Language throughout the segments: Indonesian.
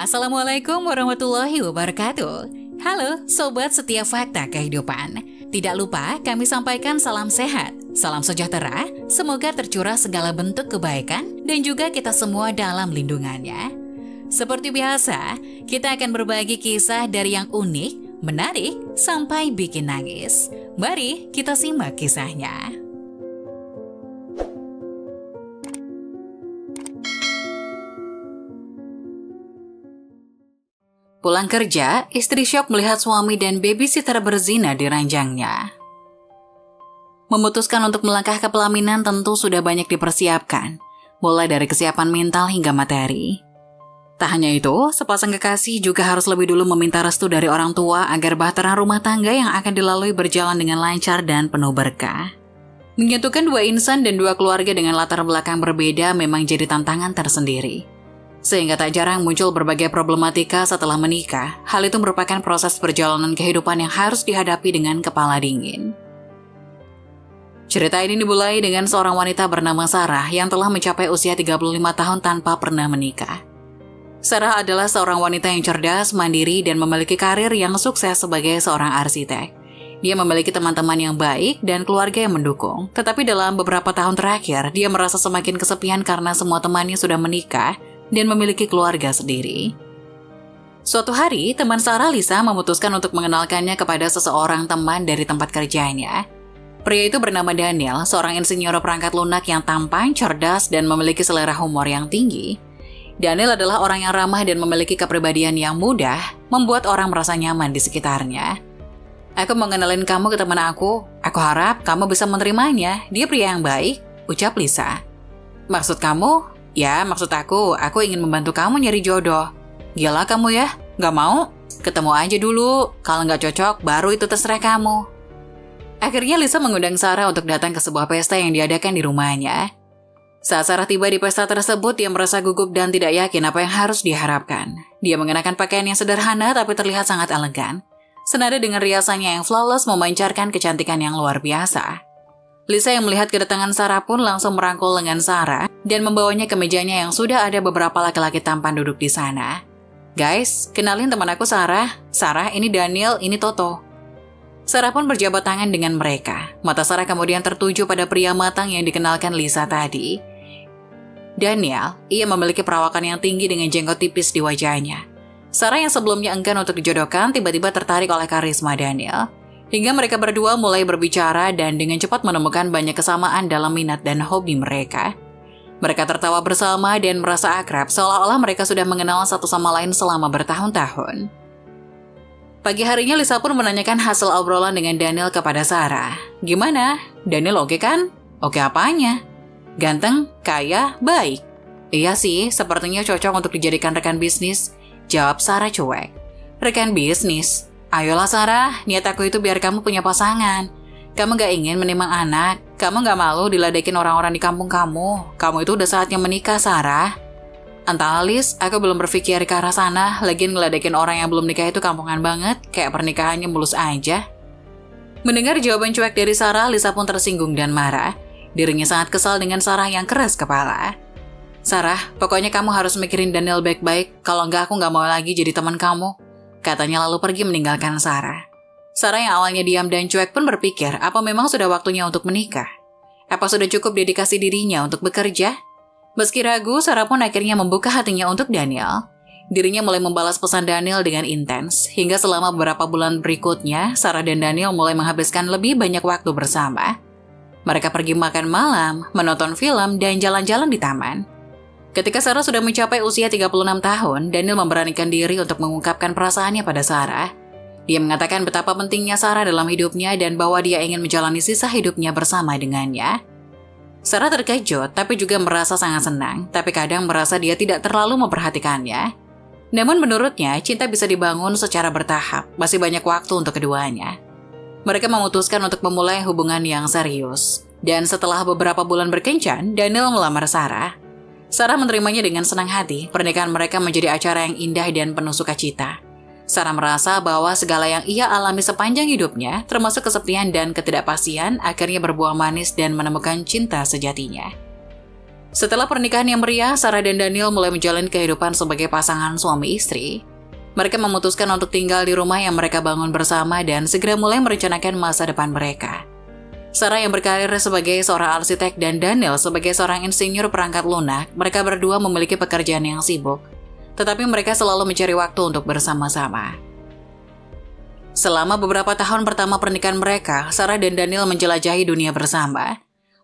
Assalamualaikum warahmatullahi wabarakatuh. Halo Sobat Setiap Fakta Kehidupan. Tidak lupa kami sampaikan salam sehat, salam sejahtera, semoga tercurah segala bentuk kebaikan dan juga kita semua dalam lindungannya. Seperti biasa, kita akan berbagi kisah dari yang unik, menarik, sampai bikin nangis. Mari kita simak kisahnya. Pulang kerja, istri Syok melihat suami dan babysitter berzina di ranjangnya. Memutuskan untuk melangkah ke pelaminan tentu sudah banyak dipersiapkan, mulai dari kesiapan mental hingga materi. Tak hanya itu, sepasang kekasih juga harus lebih dulu meminta restu dari orang tua agar bahtera rumah tangga yang akan dilalui berjalan dengan lancar dan penuh berkah. Menyatukan dua insan dan dua keluarga dengan latar belakang berbeda memang jadi tantangan tersendiri. Sehingga tak jarang muncul berbagai problematika setelah menikah. Hal itu merupakan proses perjalanan kehidupan yang harus dihadapi dengan kepala dingin. Cerita ini dimulai dengan seorang wanita bernama Sarah yang telah mencapai usia 35 tahun tanpa pernah menikah. Sarah adalah seorang wanita yang cerdas, mandiri, dan memiliki karir yang sukses sebagai seorang arsitek. Dia memiliki teman-teman yang baik dan keluarga yang mendukung. Tetapi dalam beberapa tahun terakhir, dia merasa semakin kesepian karena semua temannya sudah menikah dan memiliki keluarga sendiri. Suatu hari, teman Sarah Lisa memutuskan untuk mengenalkannya kepada seseorang teman dari tempat kerjanya. Pria itu bernama Daniel, seorang insinyur perangkat lunak yang tampan, cerdas, dan memiliki selera humor yang tinggi. Daniel adalah orang yang ramah dan memiliki kepribadian yang mudah, membuat orang merasa nyaman di sekitarnya. Aku mengenalin kamu ke teman aku. Aku harap kamu bisa menerimanya. Dia pria yang baik, ucap Lisa. Maksud kamu, Ya, maksud aku, aku ingin membantu kamu nyari jodoh. Gila kamu ya, gak mau? Ketemu aja dulu, kalau nggak cocok, baru itu terserah kamu. Akhirnya Lisa mengundang Sarah untuk datang ke sebuah pesta yang diadakan di rumahnya. Saat Sarah tiba di pesta tersebut, dia merasa gugup dan tidak yakin apa yang harus diharapkan. Dia mengenakan pakaian yang sederhana tapi terlihat sangat elegan. Senada dengan riasannya yang flawless memancarkan kecantikan yang luar biasa. Lisa yang melihat kedatangan Sarah pun langsung merangkul lengan Sarah dan membawanya ke mejanya yang sudah ada beberapa laki-laki tampan duduk di sana. Guys, kenalin teman aku Sarah. Sarah, ini Daniel, ini Toto. Sarah pun berjabat tangan dengan mereka. Mata Sarah kemudian tertuju pada pria matang yang dikenalkan Lisa tadi. Daniel, ia memiliki perawakan yang tinggi dengan jenggot tipis di wajahnya. Sarah yang sebelumnya enggan untuk dijodohkan tiba-tiba tertarik oleh karisma Daniel. Hingga mereka berdua mulai berbicara dan dengan cepat menemukan banyak kesamaan dalam minat dan hobi mereka. Mereka tertawa bersama dan merasa akrab seolah-olah mereka sudah mengenal satu sama lain selama bertahun-tahun. Pagi harinya Lisa pun menanyakan hasil obrolan dengan Daniel kepada Sarah. Gimana? Daniel oke kan? Oke apanya? Ganteng, kaya, baik. Iya sih, sepertinya cocok untuk dijadikan rekan bisnis. Jawab Sarah cuek. Rekan bisnis? Ayolah Sarah, niat aku itu biar kamu punya pasangan. Kamu gak ingin menimang anak, kamu gak malu diladekin orang-orang di kampung kamu. Kamu itu udah saatnya menikah, Sarah. Entah aku belum berpikir ke arah sana, lagian ngeladekin orang yang belum nikah itu kampungan banget, kayak pernikahannya mulus aja. Mendengar jawaban cuek dari Sarah, Lisa pun tersinggung dan marah. Dirinya sangat kesal dengan Sarah yang keras kepala. Sarah, pokoknya kamu harus mikirin Daniel baik-baik, kalau enggak aku nggak mau lagi jadi teman kamu. Katanya lalu pergi meninggalkan Sarah. Sarah yang awalnya diam dan cuek pun berpikir apa memang sudah waktunya untuk menikah. Apa sudah cukup dedikasi dirinya untuk bekerja? Meski ragu, Sarah pun akhirnya membuka hatinya untuk Daniel. Dirinya mulai membalas pesan Daniel dengan intens, hingga selama beberapa bulan berikutnya, Sarah dan Daniel mulai menghabiskan lebih banyak waktu bersama. Mereka pergi makan malam, menonton film, dan jalan-jalan di taman. Ketika Sarah sudah mencapai usia 36 tahun, Daniel memberanikan diri untuk mengungkapkan perasaannya pada Sarah. Dia mengatakan betapa pentingnya Sarah dalam hidupnya dan bahwa dia ingin menjalani sisa hidupnya bersama dengannya. Sarah terkejut, tapi juga merasa sangat senang, tapi kadang merasa dia tidak terlalu memperhatikannya. Namun menurutnya, cinta bisa dibangun secara bertahap, masih banyak waktu untuk keduanya. Mereka memutuskan untuk memulai hubungan yang serius. Dan setelah beberapa bulan berkencan, Daniel melamar Sarah. Sarah menerimanya dengan senang hati. Pernikahan mereka menjadi acara yang indah dan penuh sukacita. Sarah merasa bahwa segala yang ia alami sepanjang hidupnya, termasuk kesepian dan ketidakpastian, akhirnya berbuah manis dan menemukan cinta sejatinya. Setelah pernikahan yang meriah, Sarah dan Daniel mulai menjalani kehidupan sebagai pasangan suami istri. Mereka memutuskan untuk tinggal di rumah yang mereka bangun bersama dan segera mulai merencanakan masa depan mereka. Sarah yang berkarir sebagai seorang arsitek dan Daniel sebagai seorang insinyur perangkat lunak, mereka berdua memiliki pekerjaan yang sibuk. Tetapi mereka selalu mencari waktu untuk bersama-sama. Selama beberapa tahun pertama pernikahan mereka, Sarah dan Daniel menjelajahi dunia bersama.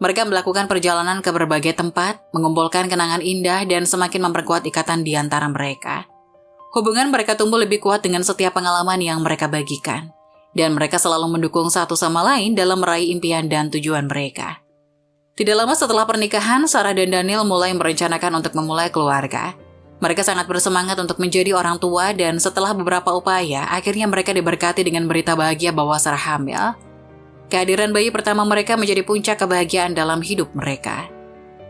Mereka melakukan perjalanan ke berbagai tempat, mengumpulkan kenangan indah dan semakin memperkuat ikatan di antara mereka. Hubungan mereka tumbuh lebih kuat dengan setiap pengalaman yang mereka bagikan dan mereka selalu mendukung satu sama lain dalam meraih impian dan tujuan mereka. Tidak lama setelah pernikahan, Sarah dan Daniel mulai merencanakan untuk memulai keluarga. Mereka sangat bersemangat untuk menjadi orang tua dan setelah beberapa upaya, akhirnya mereka diberkati dengan berita bahagia bahwa Sarah hamil. Kehadiran bayi pertama mereka menjadi puncak kebahagiaan dalam hidup mereka.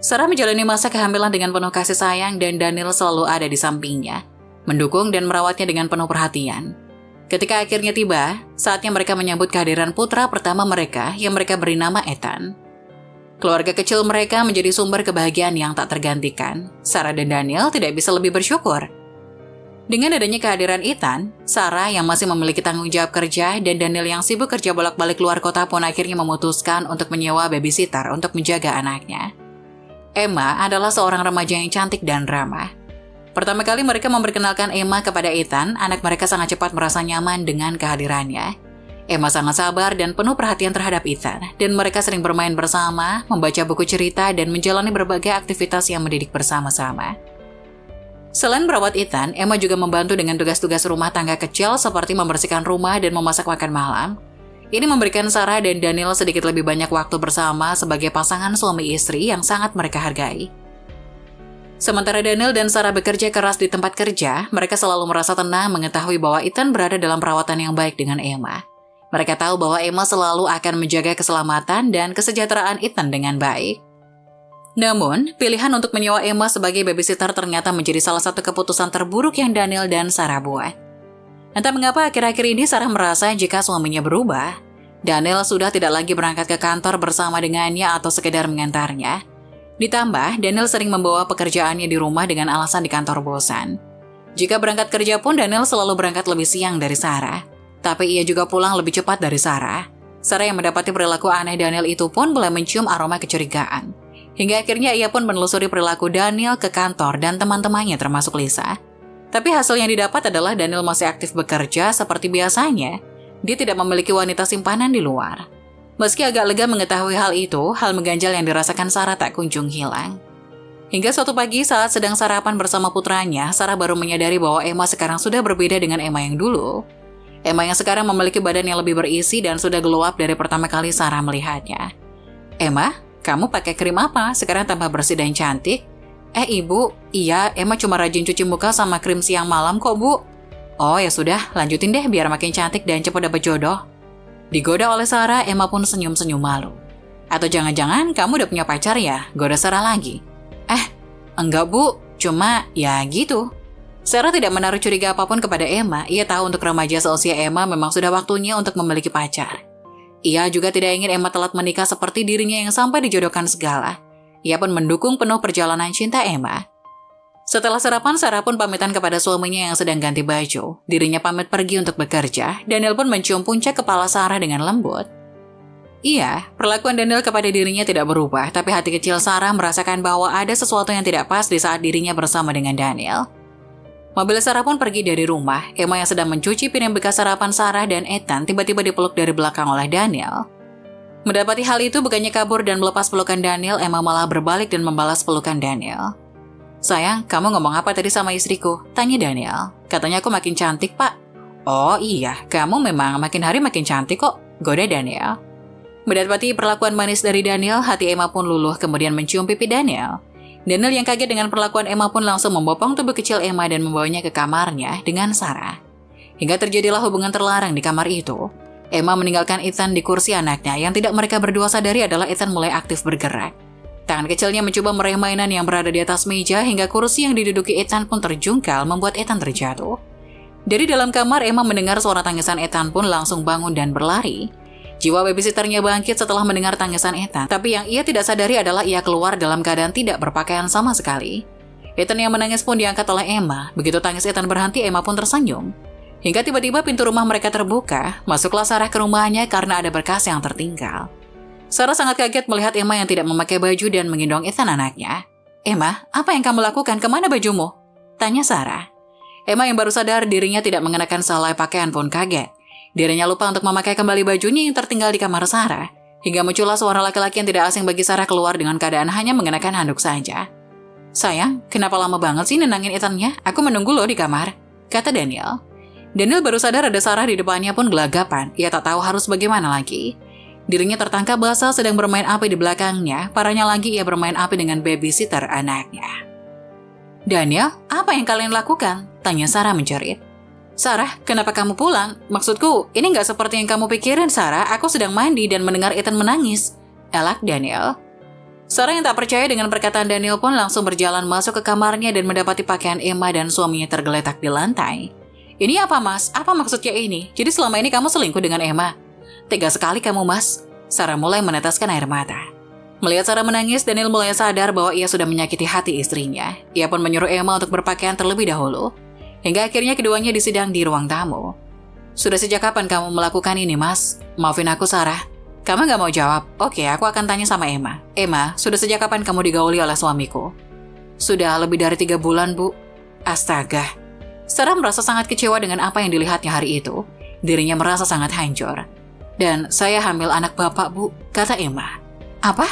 Sarah menjalani masa kehamilan dengan penuh kasih sayang dan Daniel selalu ada di sampingnya, mendukung dan merawatnya dengan penuh perhatian. Ketika akhirnya tiba, saatnya mereka menyambut kehadiran putra pertama mereka yang mereka beri nama Ethan. Keluarga kecil mereka menjadi sumber kebahagiaan yang tak tergantikan. Sarah dan Daniel tidak bisa lebih bersyukur. Dengan adanya kehadiran Ethan, Sarah yang masih memiliki tanggung jawab kerja dan Daniel yang sibuk kerja bolak-balik luar kota pun akhirnya memutuskan untuk menyewa babysitter untuk menjaga anaknya. Emma adalah seorang remaja yang cantik dan ramah. Pertama kali mereka memperkenalkan Emma kepada Ethan, anak mereka sangat cepat merasa nyaman dengan kehadirannya. Emma sangat sabar dan penuh perhatian terhadap Ethan, dan mereka sering bermain bersama, membaca buku cerita, dan menjalani berbagai aktivitas yang mendidik bersama-sama. Selain merawat Ethan, Emma juga membantu dengan tugas-tugas rumah tangga kecil seperti membersihkan rumah dan memasak makan malam. Ini memberikan Sarah dan Daniel sedikit lebih banyak waktu bersama sebagai pasangan suami istri yang sangat mereka hargai. Sementara Daniel dan Sarah bekerja keras di tempat kerja, mereka selalu merasa tenang mengetahui bahwa Ethan berada dalam perawatan yang baik dengan Emma. Mereka tahu bahwa Emma selalu akan menjaga keselamatan dan kesejahteraan Ethan dengan baik. Namun, pilihan untuk menyewa Emma sebagai babysitter ternyata menjadi salah satu keputusan terburuk yang Daniel dan Sarah buat. Entah mengapa akhir-akhir ini Sarah merasa jika suaminya berubah, Daniel sudah tidak lagi berangkat ke kantor bersama dengannya atau sekedar mengantarnya, Ditambah, Daniel sering membawa pekerjaannya di rumah dengan alasan di kantor bosan. Jika berangkat kerja pun Daniel selalu berangkat lebih siang dari Sarah. Tapi ia juga pulang lebih cepat dari Sarah. Sarah yang mendapati perilaku aneh Daniel itu pun mulai mencium aroma kecurigaan. Hingga akhirnya ia pun menelusuri perilaku Daniel ke kantor dan teman-temannya termasuk Lisa. Tapi hasil yang didapat adalah Daniel masih aktif bekerja seperti biasanya. Dia tidak memiliki wanita simpanan di luar. Meski agak lega mengetahui hal itu, hal mengganjal yang dirasakan Sarah tak kunjung hilang. Hingga suatu pagi saat sedang sarapan bersama putranya, Sarah baru menyadari bahwa Emma sekarang sudah berbeda dengan Emma yang dulu. Emma yang sekarang memiliki badan yang lebih berisi dan sudah glow up dari pertama kali Sarah melihatnya. Emma, kamu pakai krim apa? Sekarang tambah bersih dan cantik. Eh ibu, iya Emma cuma rajin cuci muka sama krim siang malam kok bu. Oh ya sudah, lanjutin deh biar makin cantik dan cepat dapat jodoh. Digoda oleh Sarah, Emma pun senyum-senyum malu. Atau jangan-jangan kamu udah punya pacar ya? Goda Sarah lagi. Eh, enggak bu, cuma ya gitu. Sarah tidak menaruh curiga apa pun kepada Emma. Ia tahu untuk remaja seusia Emma memang sudah waktunya untuk memiliki pacar. Ia juga tidak ingin Emma telat menikah seperti dirinya yang sampai dijodohkan segala. Ia pun mendukung penuh perjalanan cinta Emma. Setelah sarapan, Sarah pun pamitan kepada suaminya yang sedang ganti baju. Dirinya pamit pergi untuk bekerja. Daniel pun mencium puncak kepala Sarah dengan lembut. Iya, perlakuan Daniel kepada dirinya tidak berubah, tapi hati kecil Sarah merasakan bahwa ada sesuatu yang tidak pas di saat dirinya bersama dengan Daniel. Mobil Sarah pun pergi dari rumah. Emma yang sedang mencuci piring bekas sarapan Sarah dan Ethan tiba-tiba dipeluk dari belakang oleh Daniel. Mendapati hal itu bukannya kabur dan melepas pelukan Daniel, Emma malah berbalik dan membalas pelukan Daniel. Sayang, kamu ngomong apa tadi sama istriku? Tanya Daniel. Katanya aku makin cantik, Pak. Oh iya, kamu memang makin hari makin cantik kok, goda Daniel. Mendapati perlakuan manis dari Daniel, hati Emma pun luluh kemudian mencium pipi Daniel. Daniel yang kaget dengan perlakuan Emma pun langsung membopong tubuh kecil Emma dan membawanya ke kamarnya dengan Sarah. Hingga terjadilah hubungan terlarang di kamar itu. Emma meninggalkan Ethan di kursi anaknya yang tidak mereka berdua sadari adalah Ethan mulai aktif bergerak. Tangan kecilnya mencoba meraih mainan yang berada di atas meja hingga kursi yang diduduki Ethan pun terjungkal membuat Ethan terjatuh. Dari dalam kamar, Emma mendengar suara tangisan Ethan pun langsung bangun dan berlari. Jiwa babysitternya bangkit setelah mendengar tangisan Ethan, tapi yang ia tidak sadari adalah ia keluar dalam keadaan tidak berpakaian sama sekali. Ethan yang menangis pun diangkat oleh Emma. Begitu tangis Ethan berhenti, Emma pun tersenyum. Hingga tiba-tiba pintu rumah mereka terbuka, masuklah Sarah ke rumahnya karena ada berkas yang tertinggal. Sarah sangat kaget melihat Emma yang tidak memakai baju dan menggendong Ethan anaknya. Emma, apa yang kamu lakukan? Ke mana bajumu? Tanya Sarah. Emma yang baru sadar dirinya tidak mengenakan selai pakaian pun kaget. Dirinya lupa untuk memakai kembali bajunya yang tertinggal di kamar Sarah. Hingga muncullah suara laki-laki yang tidak asing bagi Sarah keluar dengan keadaan hanya mengenakan handuk saja. Sayang, kenapa lama banget sih nenangin Ethannya? Aku menunggu lo di kamar, kata Daniel. Daniel baru sadar ada Sarah di depannya pun gelagapan. Ia tak tahu harus bagaimana lagi. Dirinya tertangkap basah sedang bermain api di belakangnya. Parahnya lagi ia bermain api dengan babysitter anaknya. Daniel, apa yang kalian lakukan? Tanya Sarah mencerit. Sarah, kenapa kamu pulang? Maksudku, ini nggak seperti yang kamu pikirin, Sarah. Aku sedang mandi dan mendengar Ethan menangis. Elak Daniel. Sarah yang tak percaya dengan perkataan Daniel pun langsung berjalan masuk ke kamarnya dan mendapati pakaian Emma dan suaminya tergeletak di lantai. Ini apa mas? Apa maksudnya ini? Jadi selama ini kamu selingkuh dengan Emma? Tega sekali kamu mas. Sarah mulai meneteskan air mata. Melihat Sarah menangis, Daniel mulai sadar bahwa ia sudah menyakiti hati istrinya. Ia pun menyuruh Emma untuk berpakaian terlebih dahulu. Hingga akhirnya keduanya disidang di ruang tamu. Sudah sejak kapan kamu melakukan ini, Mas? Maafin aku, Sarah. Kamu gak mau jawab? Oke, aku akan tanya sama Emma. Emma, sudah sejak kapan kamu digauli oleh suamiku? Sudah lebih dari tiga bulan, Bu. Astaga. Sarah merasa sangat kecewa dengan apa yang dilihatnya hari itu. Dirinya merasa sangat hancur. Dan saya hamil anak bapak, Bu, kata Emma. Apa?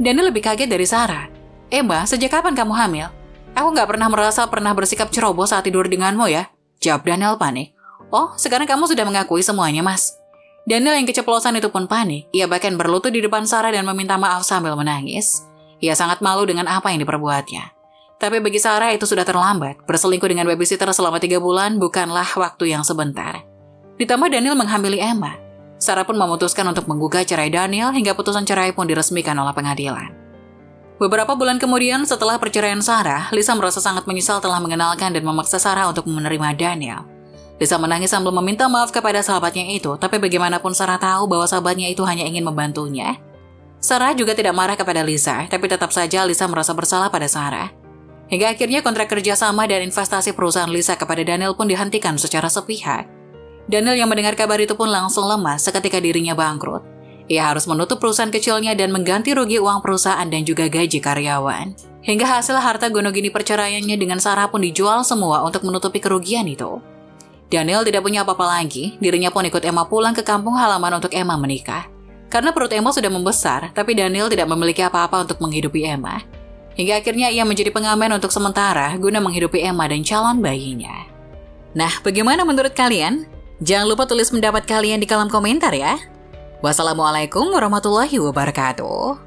Daniel lebih kaget dari Sarah. Emma, sejak kapan kamu hamil? Aku nggak pernah merasa pernah bersikap ceroboh saat tidur denganmu ya. Jawab Daniel panik. Oh, sekarang kamu sudah mengakui semuanya, Mas. Daniel yang keceplosan itu pun panik. Ia bahkan berlutut di depan Sarah dan meminta maaf sambil menangis. Ia sangat malu dengan apa yang diperbuatnya. Tapi bagi Sarah itu sudah terlambat. Berselingkuh dengan babysitter selama tiga bulan bukanlah waktu yang sebentar. Ditambah Daniel menghamili Emma. Sarah pun memutuskan untuk menggugat cerai Daniel hingga putusan cerai pun diresmikan oleh pengadilan. Beberapa bulan kemudian setelah perceraian Sarah, Lisa merasa sangat menyesal telah mengenalkan dan memaksa Sarah untuk menerima Daniel. Lisa menangis sambil meminta maaf kepada sahabatnya itu, tapi bagaimanapun Sarah tahu bahwa sahabatnya itu hanya ingin membantunya. Sarah juga tidak marah kepada Lisa, tapi tetap saja Lisa merasa bersalah pada Sarah. Hingga akhirnya kontrak kerjasama dan investasi perusahaan Lisa kepada Daniel pun dihentikan secara sepihak. Daniel yang mendengar kabar itu pun langsung lemas seketika dirinya bangkrut. Ia harus menutup perusahaan kecilnya dan mengganti rugi uang perusahaan dan juga gaji karyawan. Hingga hasil harta gonogini perceraiannya dengan Sarah pun dijual semua untuk menutupi kerugian itu. Daniel tidak punya apa-apa lagi, dirinya pun ikut Emma pulang ke kampung halaman untuk Emma menikah. Karena perut Emma sudah membesar, tapi Daniel tidak memiliki apa-apa untuk menghidupi Emma. Hingga akhirnya ia menjadi pengamen untuk sementara guna menghidupi Emma dan calon bayinya. Nah, bagaimana menurut kalian? Jangan lupa tulis pendapat kalian di kolom komentar ya. Wassalamualaikum warahmatullahi wabarakatuh.